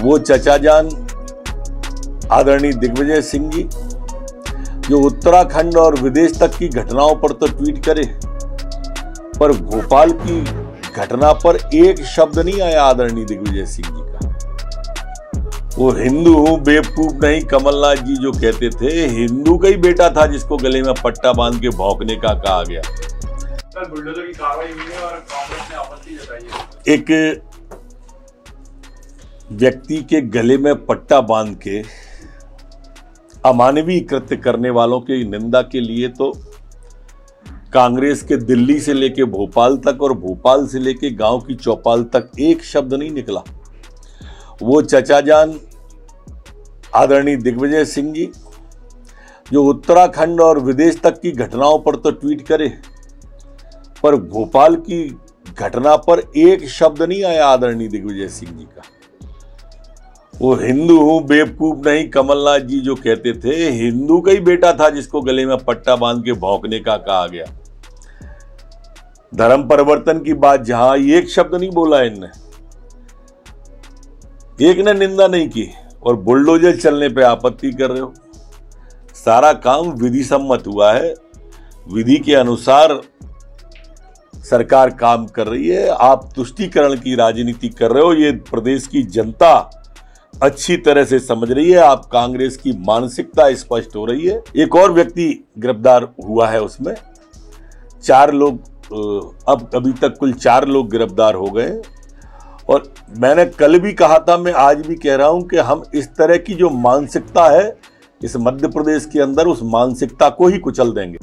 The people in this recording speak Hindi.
वो चचा जान आदरणीय दिग्विजय सिंह जी जो उत्तराखंड और विदेश तक की घटनाओं पर तो ट्वीट करे पर भोपाल की घटना पर एक शब्द नहीं आया आदरणीय दिग्विजय सिंह जी का। वो हिंदू हूँ बेवकूफ़ नहीं कमलनाथ जी जो कहते थे हिंदू का ही बेटा था जिसको गले में पट्टा बाँध के भौंकने का कहा गया। कल व्यक्ति के गले में पट्टा बाँध के अमानवीय कृत्य करने वालों की निंदा के लिए तो कांग्रेस के दिल्ली से लेके भोपाल तक और भोपाल से लेके गाँव की चौपाल तक एक शब्द नहीं निकला। वो चचा जान आदरणीय दिग्विजय सिंह जी, जो उत्तराखंड और विदेश तक की घटनाओं पर तो ट्वीट करे, पर भोपाल की घटना पर एक शब्द नहीं आया आदरणीय दिग्विजय सिंह जी का। वो हिंदू हूँ बेवकूफ़ नहीं, कमलनाथ जी जो कहते थे, हिंदू का ही बेटा था जिसको गले में पट्टा बाँध के भौंकने का कहा गया। धर्म परिवर्तन की बात, जहाँ एक शब्द नहीं बोला इनने। एक ने निंदा नहीं की और बुलडोजर चलने पे आपत्ति कर रहे हो। सारा काम विधि सम्मत हुआ है। विधि के अनुसार सरकार काम कर रही है। आप तुष्टीकरण की राजनीति कर रहे हो। ये प्रदेश की जनता अच्छी तरह से समझ रही है, आप कांग्रेस की मानसिकता स्पष्ट हो रही है। एक और व्यक्ति गिरफ़्तार हुआ है उसमें। चार लोग अब, अभी तक कुल चार लोग गिरफ़्तार हो गए। और मैंने कल भी कहा था, मैं आज भी कह रहा हूँ कि हम इस तरह की जो मानसिकता है, इस मध्य प्रदेश के अंदर उस मानसिकता को ही कुचल देंगे।